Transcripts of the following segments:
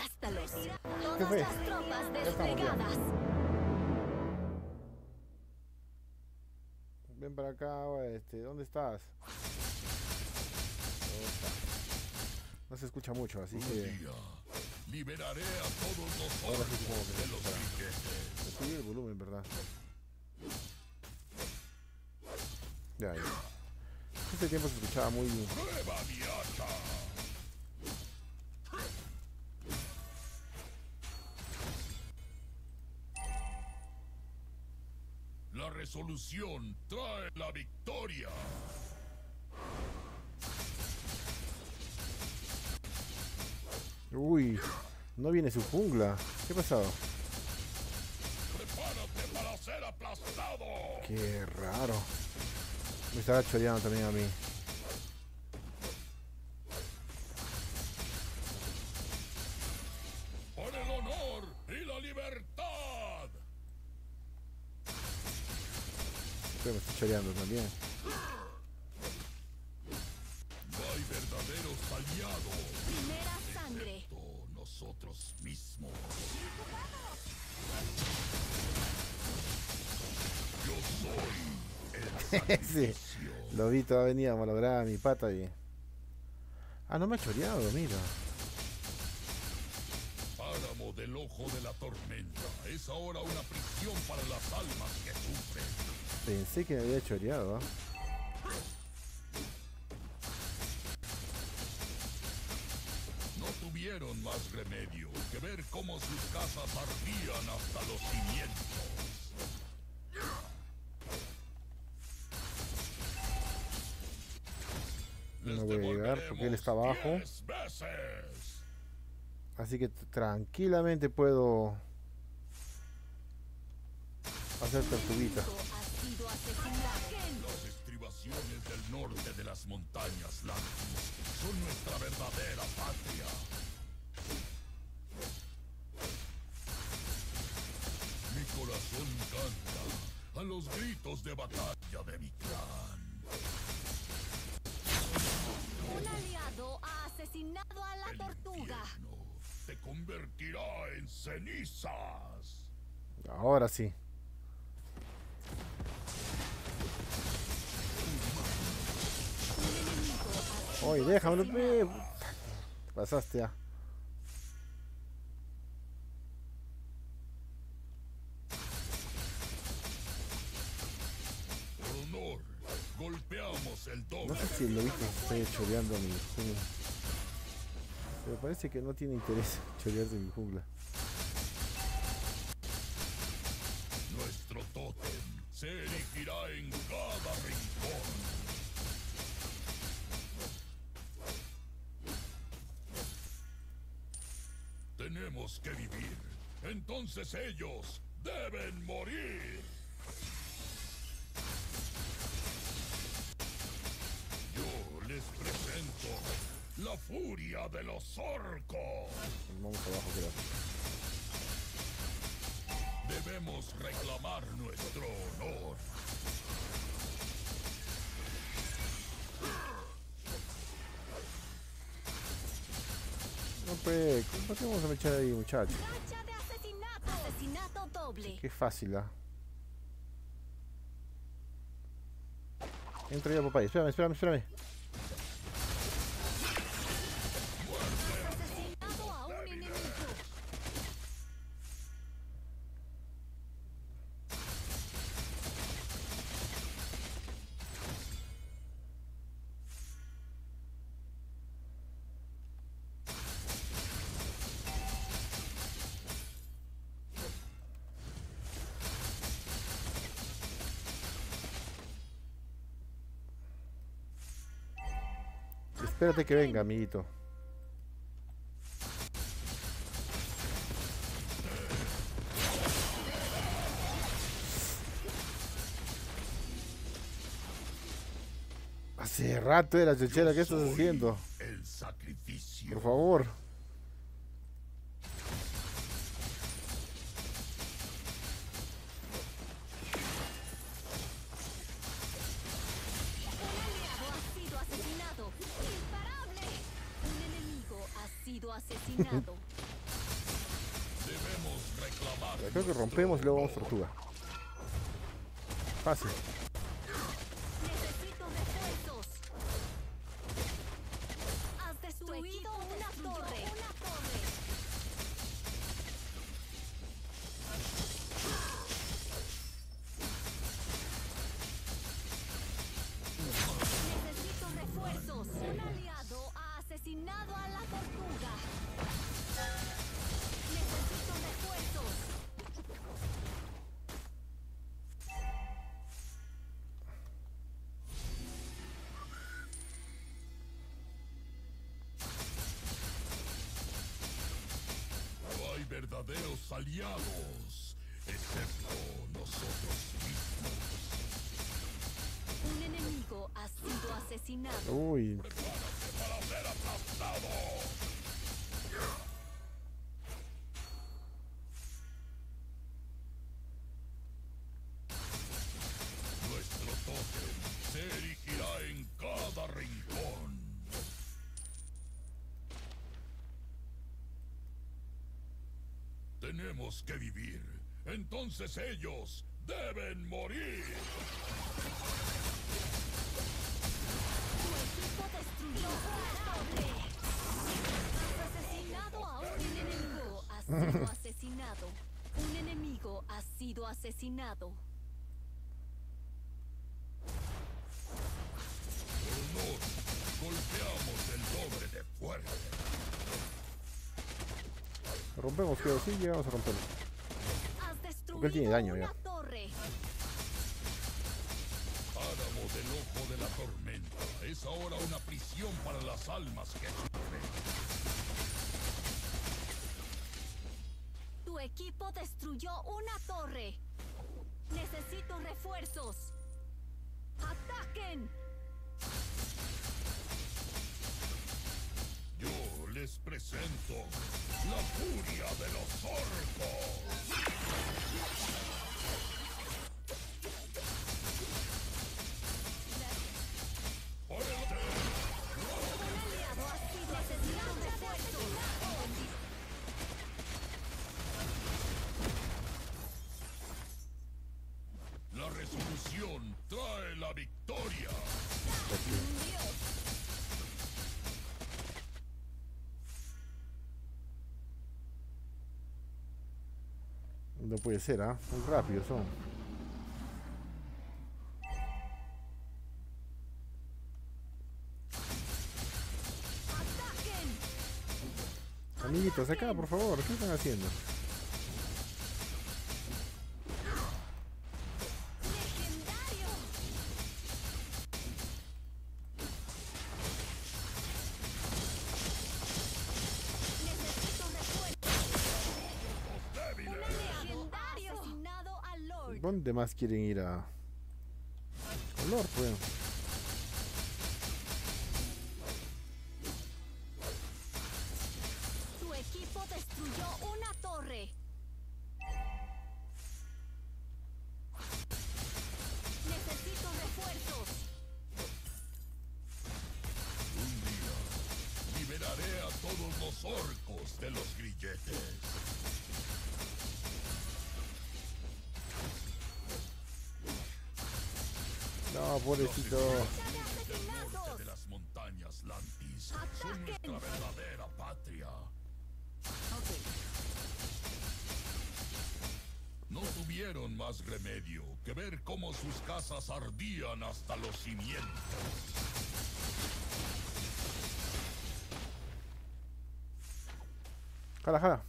Aplástalos. ¿Qué Todas fue? las tropas bien. desplegadas. Ven para acá, este, ¿dónde estás? No se escucha mucho, así que Día, liberaré a todos los ahora sí supongo que de los. Se subí el volumen, ¿verdad? Ya, ya. Este tiempo se escuchaba muy ¡Prueba resolución trae la victoria. Uy, no viene su jungla. ¿Qué ha pasado? Prepárate para ser aplastado. Qué raro. Me estaba choreando también a mí. Pero me estoy choreando también. No hay verdaderos aliados. Primera sangre. nosotros mismos. Yo soy el sí, lo vi, toda venía a malograr a mi pata y... Ah, no me ha choreado, mira. páramo del ojo de la tormenta. Es ahora una prisión para las almas que sufren. Pensé que me había choreado, ¿ah? No tuvieron más remedio que ver cómo sus casas ardían hasta los cimientos. No voy a llegar porque él está abajo. Así que tranquilamente puedo hacer tortuguita. Estribaciones del norte de las montañas Lantis son nuestra verdadera patria. Mi corazón canta a los gritos de batalla de mi clan. Un aliado ha asesinado a la El tortuga. te convertirá en cenizas. Ahora sí. Oye, déjame, pe. Te pasaste ya. Honor, golpeamos el No doble. sé si lo viste estoy choreando mi jungla. Pero parece que no tiene interés chorearse mi jungla. Tenemos que vivir. Entonces ellos deben morir. Yo les presento la furia de los orcos. Vamos abajo, creo. Debemos reclamar nuestro honor. ¿Por qué vamos a echar ahí, muchacho? Racha de asesinato. Asesinato doble. Qué fácil, ¿ah? Entra ya, papá. Espérame, espérame, espérame. Espérate que venga, amiguito. Hace rato era chochera, ¿qué estás haciendo? El sacrificio. Por favor. Creo que rompemos y luego vamos tortuga. Fácil. Verdaderos aliados, excepto nosotros mismos. Un enemigo ha sido asesinado. Uy, Para ser aplastado. Tenemos que vivir. Entonces ellos deben morir. Tu equipo. Has asesinado a un enemigo. Ha sido asesinado. Un enemigo ha sido asesinado. Honor, golpeamos el doble de fuerte. rompemos, creo. Sí, llegamos a romperlo. Has destruido Porque él tiene daño ya. torre. Páramo del ojo de la tormenta es ahora una prisión para las almas que sufren. Tu equipo destruyó una torre. Necesito refuerzos. ¡Ataquen! Les presento la furia de los orcos. No puede ser, ¿ah? Muy rápidos son. Amiguitos, acá, por favor. ¿Qué están haciendo? ¿Dónde más quieren ir a...? Al Lord, pues. Tu equipo destruyó una torre. Necesito refuerzos. Un día liberaré a todos los orcos de los grilletes. Pobrecito. De las montañas Lantis son nuestra verdadera patria. No tuvieron más remedio que ver cómo sus casas ardían hasta los cimientos. Jala, jala.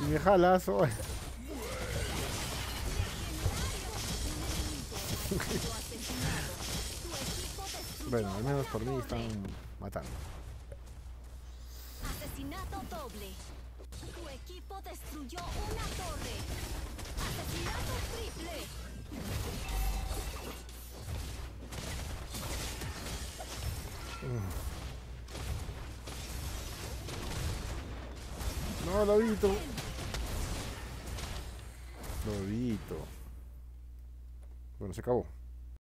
Y me jalas. oh. Bueno, al menos por mí están matando. Asesinato doble. Tu equipo destruyó una torre. Asesinato triple. No, Lobito. Bueno, se acabó.